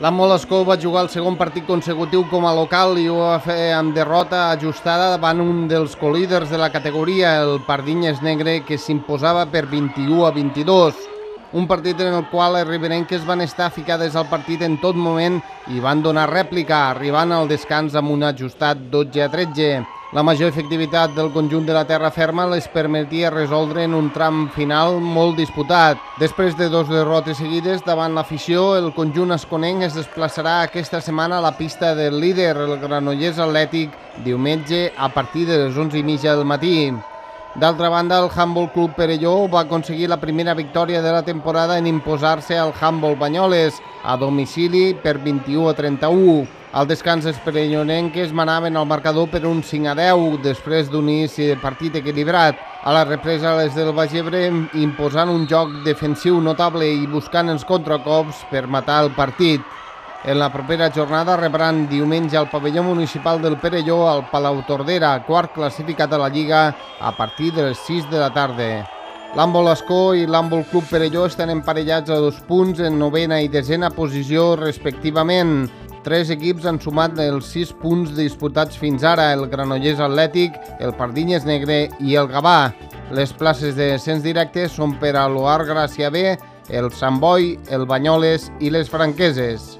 La Molascó va jugar el segon partit consecutiu com a local i ho va fer amb derrota ajustada davant un dels colíders de la categoria, el Pardinyes Negre, que s'imposava per 21 a 22. Un partit en el qual les riberenques van estar ficades al partit en tot moment i van donar rèplica, arribant al descans amb un ajustat 12 a 13. La major efectivitat del conjunt de la terra ferma les permetia resoldre en un tram final molt disputat. Després de dos derrotes seguides davant l'afició, el conjunt esconenc es desplaçarà aquesta setmana a la pista del líder, el Granollers Atlètic, diumenge a partir de les 11 i mitja del matí. D'altra banda, el Handball Club Perelló va aconseguir la primera victòria de la temporada en imposar-se al Handball Banyoles a domicili per 21 a 31. Al descans els perellonenques manaven al marcador per un 5 a 10 després d'un inici de partit equilibrat. A la represa les del Bagebre imposant un joc defensiu notable i buscant els contracops per matar el partit. En la propera jornada rebran diumenge al pavelló municipal del Perelló al Palau Tordera, quart classificat a la Lliga, a partir de les 6 de la tarda. L'Àmbol Escó i l'Àmbol Club Perelló estan emparellats a dos punts en novena i desena posició respectivament. Tres equips han sumat els sis punts disputats fins ara, el Granollers Atlètic, el Pardinyes Negre i el Gavà. Les places de descens directes són per a l'Oar Gràcia B, el Sant Boi, el Banyoles i les Franqueses.